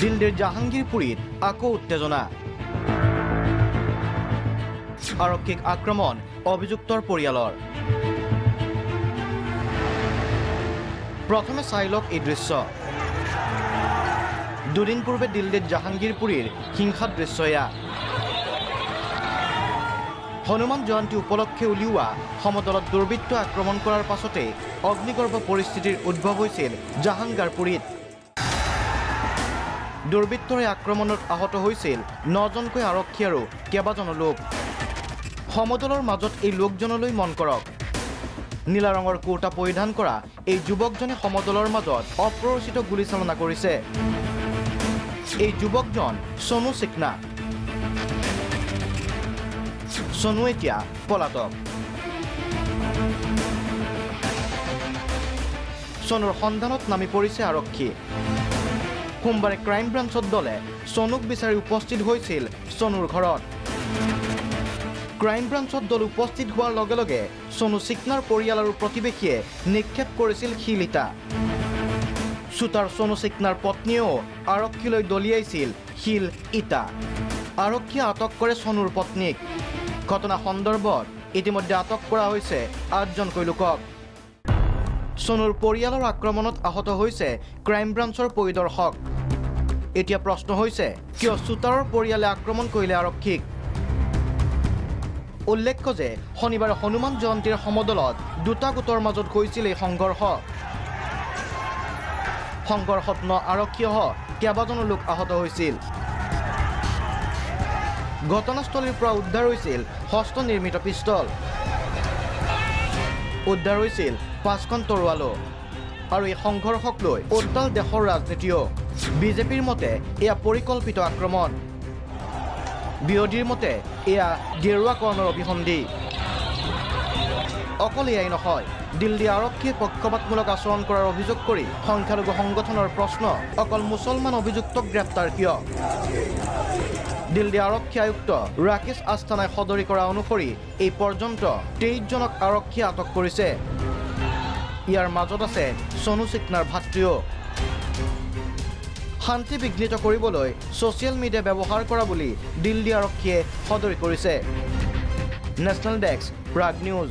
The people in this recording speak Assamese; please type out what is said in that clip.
দিল্লীৰ জাহাংগীৰপুৰীত আকৌ উত্তেজনা। আৰক্ষীক আক্ৰমণ অভিযুক্তৰ পৰিয়ালৰ। প্ৰথমে চাই লওক এই দৃশ্য। দুদিন পূৰ্বে দিল্লীত জাহাংগীৰপুৰীৰ হিংসাত দৃশ্য এয়া। হনুমান জয়ন্তী উপলক্ষে উলিওৱা সমদলত দুৰ্বৃত্ত আক্ৰমণ কৰাৰ পাছতেই অগ্নিগৰ্ভ পৰিস্থিতিৰ উদ্ভৱ হৈছিল জাহাংগাৰপুৰীত দুৰ্বৃত্তৰে আক্ৰমণত আহত হৈছিল নজনকৈ আৰক্ষী আৰু কেইবাজনো লোক। সমদলৰ মাজত এই লোকজনলৈ মন কৰক। নীলা ৰঙৰ কুৰ্তা পৰিধান কৰা এই যুৱকজনে সমদলৰ মাজত অপ্ৰৰোচিত গুলীচালনা কৰিছে। এই যুৱকজন চনু চিকনা। চনু এতিয়া পলাতক। চনুৰ সন্ধানত নামি পৰিছে আৰক্ষী। সোমবাৰে ক্ৰাইম ব্ৰাঞ্চত দলে চনুক বিচাৰি উপস্থিত হৈছিল চনুৰ ঘৰত। ক্ৰাইম ব্ৰাঞ্চত দল উপস্থিত হোৱাৰ লগে লগে চনু চিকনাৰ পৰিয়াল আৰু প্ৰতিবেশীয়ে নিক্ষেপ কৰিছিল শিল ইটা চোতাৰ চনু চিকনাৰ পত্নীয়েও আৰক্ষীলৈ দলিয়াইছিল শিল ইটা। আৰক্ষীয়ে আটক কৰে চনুৰ পত্নীক। ঘটনা সন্দৰ্ভত ইতিমধ্যে আটক কৰা হৈছে আঠজনকৈ লোকক। চনুৰ পৰিয়ালৰ আক্ৰমণত আহত হৈছে ক্ৰাইম ব্ৰাঞ্চৰ পৰিদৰ্শক। এতিয়া প্ৰশ্ন হৈছে কিয় চোতাৰৰ পৰিয়ালে আক্ৰমণ কৰিলে আৰক্ষীক? উল্লেখ্য যে শনিবাৰে হনুমান জয়ন্তীৰ সমদলত দুটা গোটৰ মাজত হৈছিল এই সংঘৰ্ষ। সংঘৰ্ষত ন আৰক্ষীসহ কেইবাজনো লোক আহত হৈছিল। ঘটনাস্থলীৰ পৰা উদ্ধাৰ হৈছিল হস্ত নিৰ্মিত পিষ্টল। উদ্ধাৰ হৈছিল পাঁচখন তৰোৱালো। আৰু এই সংঘৰ্ষক লৈ উত্তাল দেশৰ ৰাজনীতিও। বিজেপিৰ মতে এয়া পৰিকল্পিত আক্ৰমণ। বিৰোধীৰ মতে এয়া গেৰুৱাকৰণৰ অভিসন্ধি। অকল এয়াই নহয় দিল্লী আৰক্ষীয়ে পক্ষপাতমূলক আচৰণ কৰাৰ অভিযোগ কৰি সংখ্যালঘু সংগঠনৰ প্ৰশ্ন অকল মুছলমান অভিযুক্তক গ্ৰেপ্তাৰ কিয়? দিল্লী আৰক্ষী আয়ুক্ত ৰাকেশ আস্থানাই সদৰি কৰা অনুসৰি এই পৰ্যন্ত তেইছজনক আৰক্ষীয়ে আটক কৰিছে। ইয়াৰ মাজত আছে চনু চিকনাৰ ভাতৃও। শান্তি বিঘ্নিত কৰিবলৈ ছ'চিয়েল মিডিয়া ব্যৱহাৰ কৰা বুলি দিল্লী আৰক্ষীয়ে সদৰি কৰিছে। National desk Prag news.